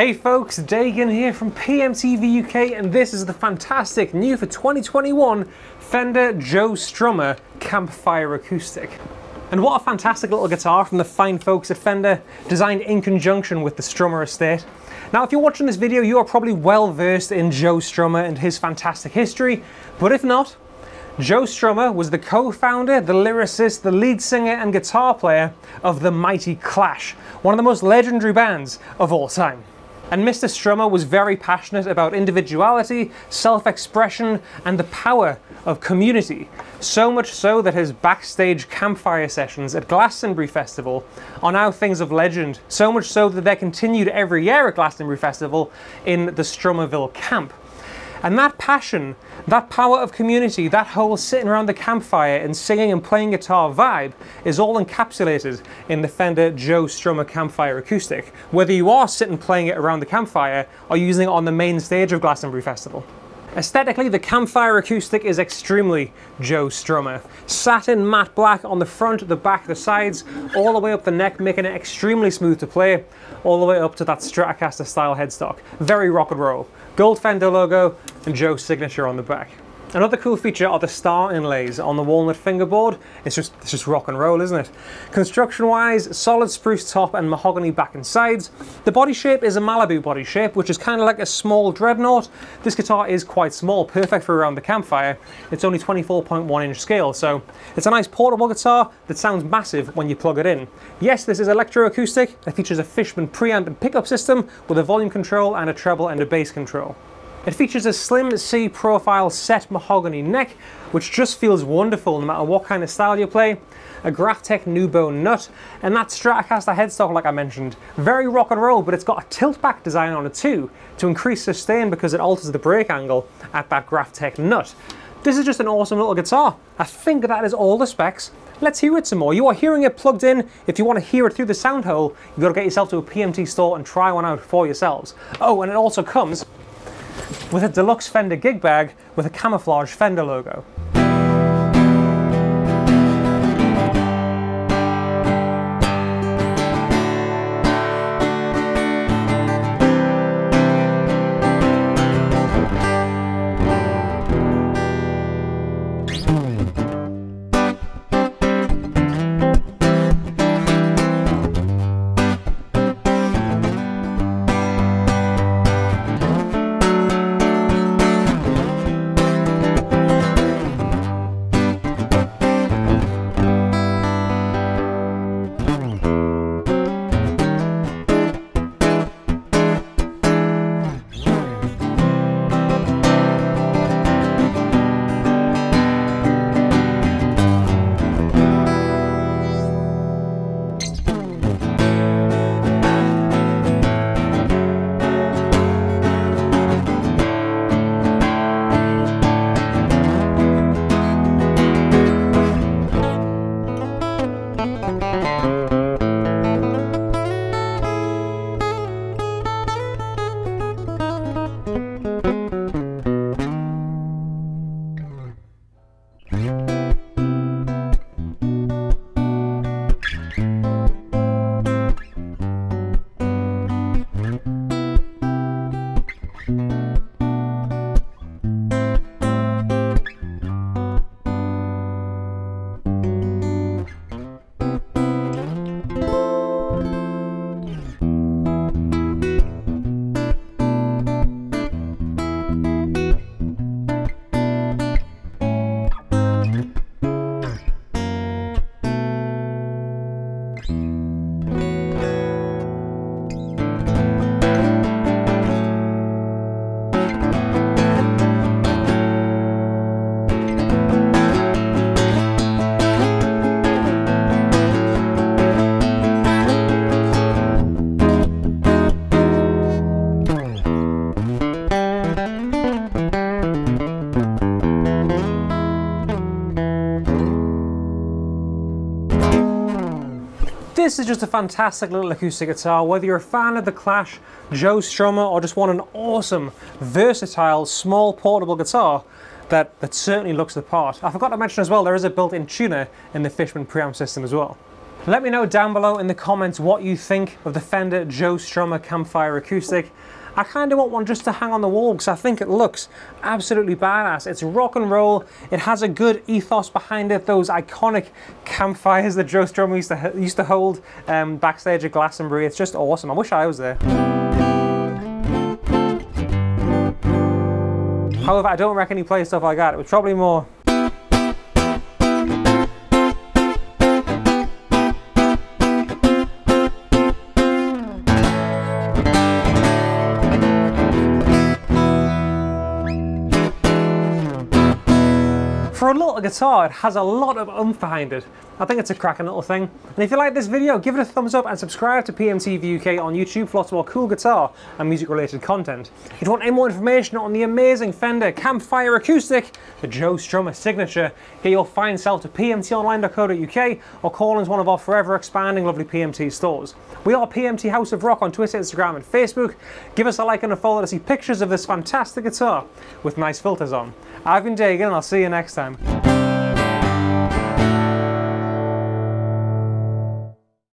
Hey folks, Dagan here from PMTV UK and this is the fantastic new for 2021 Fender Joe Strummer Campfire Acoustic. And what a fantastic little guitar from the fine folks at Fender, designed in conjunction with the Strummer estate. Now if you're watching this video you are probably well versed in Joe Strummer and his fantastic history, but if not, Joe Strummer was the co-founder, the lyricist, the lead singer and guitar player of the mighty Clash, one of the most legendary bands of all time. And Mr. Strummer was very passionate about individuality, self-expression, and the power of community. So much so that his backstage campfire sessions at Glastonbury Festival are now things of legend. So much so that they're continued every year at Glastonbury Festival in the Strummerville camp. And that passion, that power of community, that whole sitting around the campfire and singing and playing guitar vibe is all encapsulated in the Fender Joe Strummer Campfire Acoustic, whether you are sitting playing it around the campfire or using it on the main stage of Glastonbury Festival. Aesthetically, the Campfire Acoustic is extremely Joe Strummer. Satin matte black on the front, the back, the sides, all the way up the neck, making it extremely smooth to play, all the way up to that Stratocaster style headstock. Very rock and roll. Gold Fender logo and Joe's signature on the back. Another cool feature are the star inlays on the walnut fingerboard. It's just, it's just rock and roll, isn't it? Construction-wise, solid spruce top and mahogany back and sides. The body shape is a Malibu body shape, which is kind of like a small dreadnought. This guitar is quite small, perfect for around the campfire. It's only 24.1 inch scale, so it's a nice portable guitar that sounds massive when you plug it in. Yes, this is electroacoustic. It features a Fishman preamp and pickup system with a volume control and a treble and a bass control. It features a slim C profile set mahogany neck, which just feels wonderful no matter what kind of style you play. A Graph Tech NuBone nut, and that Stratocaster headstock like I mentioned. Very rock and roll, but it's got a tilt back design on it too, to increase sustain because it alters the break angle at that Graph Tech nut. This is just an awesome little guitar. I think that is all the specs. Let's hear it some more. You are hearing it plugged in. If you want to hear it through the sound hole, you've got to get yourself to a PMT store and try one out for yourselves. Oh, and it also comes with a deluxe Fender gig bag with a camouflage Fender logo. This is just a fantastic little acoustic guitar, whether you're a fan of The Clash, Joe Strummer, or just want an awesome, versatile, small portable guitar that, that certainly looks the part. I forgot to mention as well, there is a built-in tuner in the Fishman preamp system as well. Let me know down below in the comments what you think of the Fender Joe Strummer Campfire Acoustic. I kind of want one just to hang on the wall because I think it looks absolutely badass. It's rock and roll. It has a good ethos behind it. Those iconic campfires that Joe Strummer used to, used to hold um, backstage at Glastonbury. It's just awesome. I wish I was there. However, I don't reckon he plays stuff like that. It was probably more For a little guitar, it has a lot of oomph behind it. I think it's a cracking little thing. And if you like this video, give it a thumbs up and subscribe to PMTV UK on YouTube for lots more cool guitar and music related content. If you want any more information on the amazing Fender Campfire Acoustic, the Joe Strummer Signature, get your fine self to pmtonline.co.uk or call into one of our forever expanding lovely PMT stores. We are PMT House of Rock on Twitter, Instagram and Facebook. Give us a like and a follow to see pictures of this fantastic guitar with nice filters on. I've been Dagan and I'll see you next time.